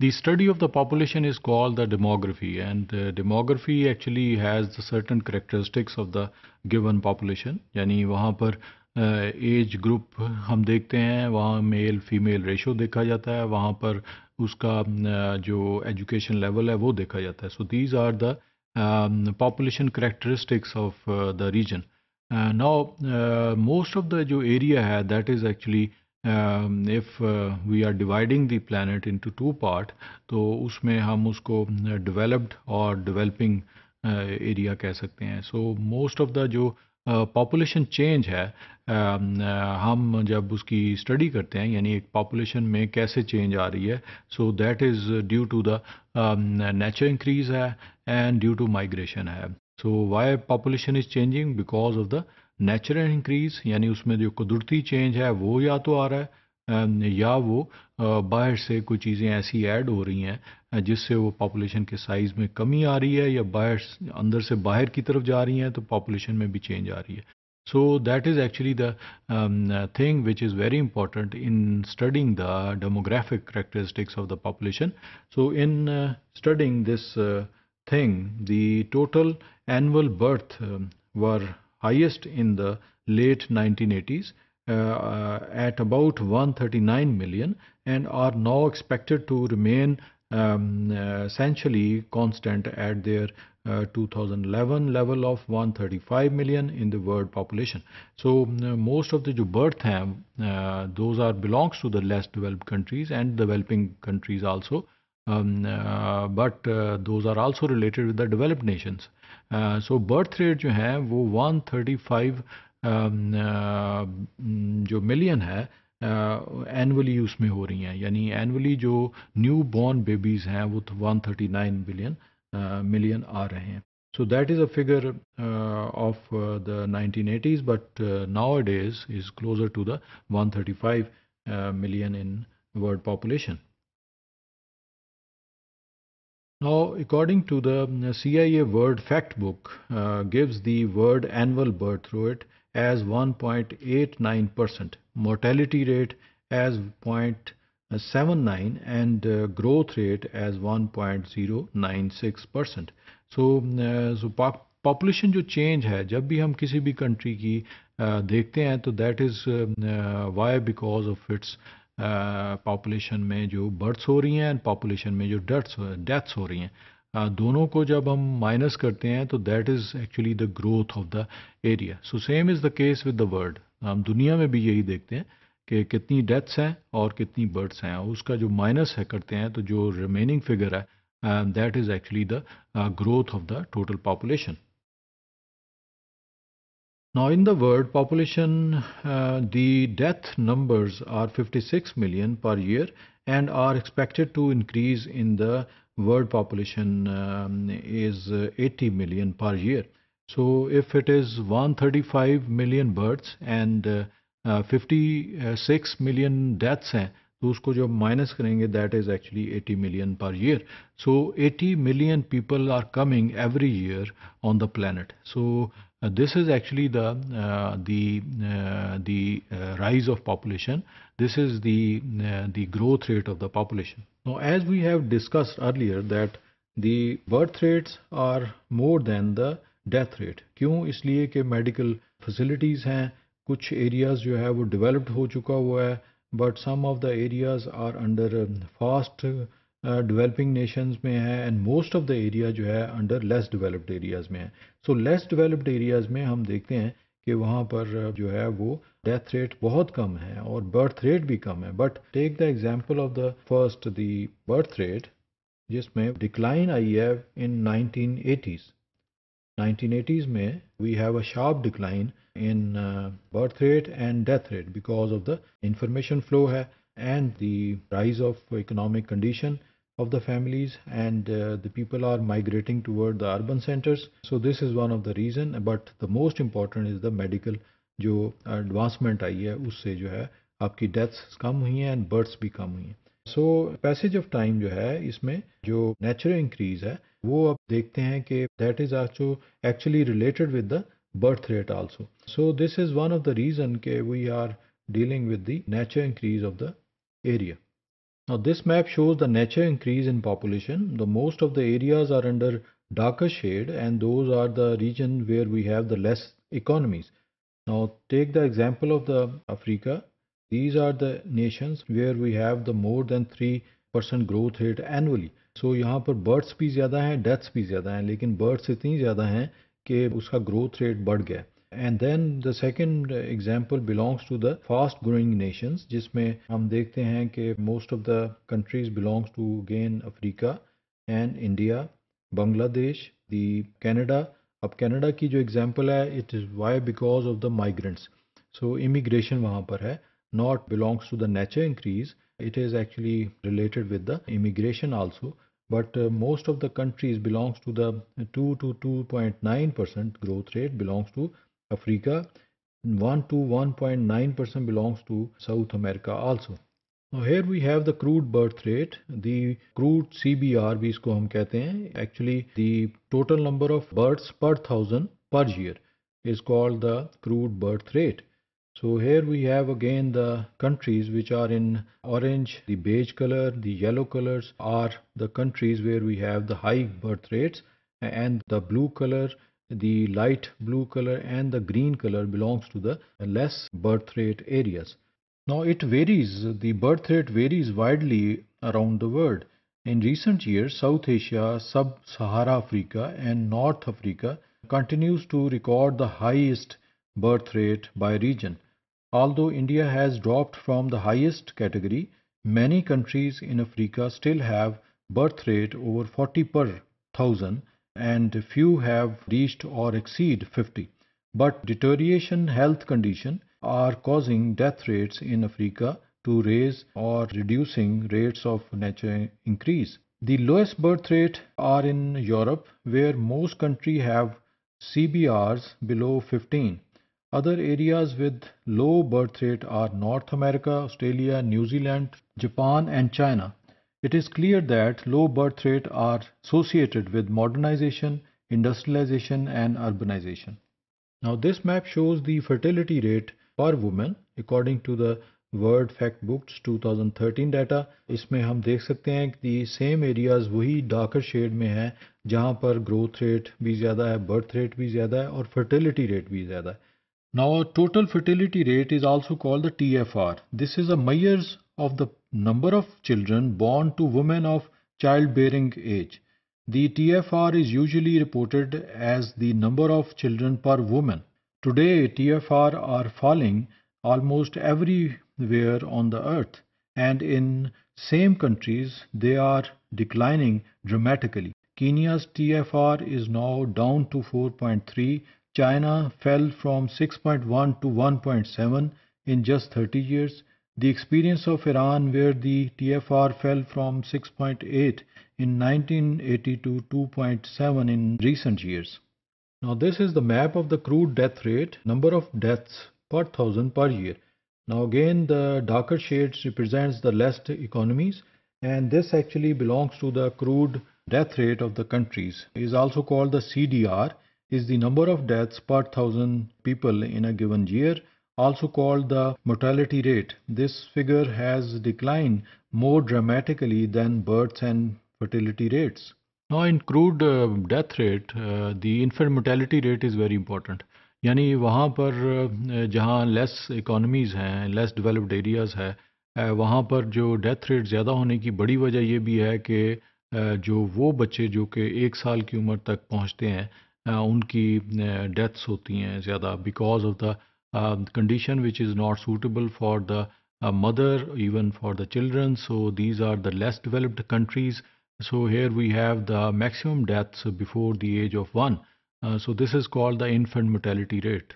The study of the population is called the demography, and uh, demography actually has the certain characteristics of the given population. यानी वहाँ पर as uh, group हम देखते हैं वहाँ male female ratio देखा जाता है वहाँ पर उसका uh, जो एजुकेशन लेवल है वो देखा जाता है so these are the population characteristics of the reason now most of the जो एरिया है that is actually if we are dividing the planet into two part तो उसमें हम उसको डेवलप्ड और डेवलपिंग एरिया कह सकते हैं। सो मोस्ट ऑफ़ द जो पॉपुलेशन uh, चेंज है uh, हम जब उसकी स्टडी करते हैं यानी एक पॉपुलेशन में कैसे चेंज आ रही है so that is due to the nature increase है एंड ड्यू टू माइग्रेशन है। So why population is changing because of the natural increase यानी उसमें जो कुदरती चेंज है, वो या तो आ रहा है या वो बाहर से कोई चीज़ें ऐसी ऐड हो रही हैं जिससे वो पॉपुलेशन के साइज़ में कमी आ रही है, या बाहर अंदर से बाहर की तरफ़ जा रही हैं तो पॉपुलेशन में भी चेंज आ रही है। So that is actually the thing which is very important in studying the demographic characteristics of the population so in studying this thing the total annual birth um, were highest in the late 1980s uh, uh, at about 139 million and are now expected to remain um, uh, essentially constant at their uh, 2011 level of 135 million in the world population. So uh, most of the birth have, uh, those are belongs to the less developed countries and developing countries also. Um, but those are also related with the developed nations. so birth rate जो है वो 135 जो million है एनअली उसमें हो रही हैं यानी एनअली जो न्यू बॉर्न बेबीज़ हैं वो तो 139 बिलियन मिलियन आ रहे हैं So that is a figure uh, of uh, the 1980s, but uh, nowadays is closer to the 135 million in world population. Now, according to the um, CIA World Factbook, uh, gives the world annual birth rate as 1.89%, mortality rate as 0.79 and uh, growth rate as 1.096%. So, um, uh, so population जो change है जब भी हम किसी भी country की uh, देखते हैं तो that um, uh, why because of its population में जो बर्थ्स हो रही हैं एंड पॉपुलेशन में जो डेथ्स डेथ्स हो रही हैं। दोनों को जब हम माइनस करते हैं तो that is actually the growth of the area so same is the case with the world हम दुनिया में भी यही देखते हैं कि कितनी डेथ्स हैं और कितनी बर्थ्स हैं। उसका जो माइनस है करते हैं तो जो रिमेनिंग फिगर है that is actually the growth of the total population Now, in the world population, uh, the death numbers are 56 million per year and are expected to increase in the world population um, is uh, 80 million per year. So if it is 135 million births and uh, uh, 56 million deaths हैं तो उसको जब minus करेंगे that is actually 80 million per year so 80 million people are coming every year on the planet so this is actually the uh, the uh, the uh, rise of population this is the the growth rate of the population now as we have discussed earlier that the birth rates are more than the death rate क्यों इसलिए कि medical facilities हैं कुछ areas जो है वो developed हो चुका हुआ है but some of the areas are under fast developing nations में है and most of the area जो है अंडर लेस डेवलप्ड एरियाज़ में है। सो लेस डेवलप्ड एरियाज़ में हम देखते हैं कि वहाँ पर जो है वो डेथ रेट बहुत कम है और बर्थ रेट भी कम है। But take the example of the first the birth rate जिसमें डिक्लाइन आई है इन 1980s 1980s में have a sharp decline in uh, birth rate and death rate because of the information flow है and the rise of economic condition of the families and uh, the people are migrating toward the urban centers so this is one of the reason but the most important is the medical जो advancement आई है उससे जो है आपकी deaths कम हुई हैं and births भी कम हुई हैं सो पैसेज ऑफ टाइम जो है इसमें जो नेचुरल इंक्रीज है वो अब देखते हैं कि that is also actually related with the birth rate also. So this is one of the reason के we are dealing with the natural increase of the area. Now this map shows the natural increase in population. The most of the areas are under darker shade and those are the region where we have the less economies. Now take the example of the Africa. These are the nations where we have the more than 3% growth rate annually. So यहाँ पर births भी ज़्यादा हैं deaths भी ज़्यादा हैं लेकिन births इतनी ज़्यादा हैं कि उसका growth rate बढ़ गया and then the second example belongs to the fast growing nations जिसमें हम देखते हैं कि most of the countries belongs to again Africa and India, Bangladesh, the Canada. अब Canada की जो example है it is why because of the migrants. So immigration वहाँ पर है not belongs to the nature increase. It is actually related with the immigration also. But uh, most of the countries belongs to the 2 to 2.9% growth rate belongs to Africa, 1 to 1.9% belongs to South America also. Now here we have the crude birth rate, the crude CBR भी इसको हम कहते हैं. Actually the total number of births per thousand per year is called the crude birth rate. So here we have again the countries which are in orange, the beige color, the yellow colors are the countries where we have the high birth rates and the blue color the light blue color and the green color belongs to the less birth rate areas. Now it varies, the birth rate varies widely around the world. In recent years, South Asia, Sub-Sahara Africa and North Africa continues to record the highest birth rate by region. Although India has dropped from the highest category, many countries in Africa still have birth rate over 40 per thousand and few have reached or exceed 50. But deterioration health condition are causing death rates in Africa to raise or reducing rates of natural increase. The lowest birth rate are in Europe where most countries have CBRs below 15. Other areas with low birth rate are North America, Australia, New Zealand, Japan and China. It is clear that low birth rate are associated with modernization, industrialization and urbanization. Now this map shows the fertility rate per woman according to the World Fact Books 2013 data. इसमें हम देख सकते हैं कि same areas वही darker shade में है जहां पर ग्रोथ रेट भी ज़्यादा है बर्थ रेट भी ज़्यादा है और फर्टिलिटी रेट भी ज़्यादा है Now total fertility rate is also called the TFR. This is a measure of the number of children born to women of childbearing age. The TFR is usually reported as the number of children per woman. Today TFR are falling almost everywhere on the earth and in same countries they are declining dramatically. Kenya's TFR is now down to 4.3 China fell from 6.1 to 1.7 in just 30 years. The experience of Iran where the TFR fell from 6.8 in 1980 to 2.7 in recent years. Now this is the map of the crude death rate, number of deaths per thousand per year. Now again the darker shades represents the less economies and this actually belongs to the crude death rate of the countries. It is also called the CDR is the number of deaths per thousand people in a given year, also called the mortality rate. This figure has declined more dramatically than births and fertility rates. Now in crude uh, death rate, uh, the infant mortality rate is very important. यानी वहाँ पर uh, जहाँ less economies हैं less developed areas है uh, वहाँ पर जो death rate ज़्यादा होने की बड़ी वजह ये भी है कि uh, जो वो बच्चे जो कि एक साल की उम्र तक पहुँचते हैं उनकी डेथ्स होती हैं ज़्यादा because of the condition which is not suitable for the uh, mother even for the children. So these are the less developed countries. So here we have the maximum deaths before the age of one. Uh, so this is called the infant mortality rate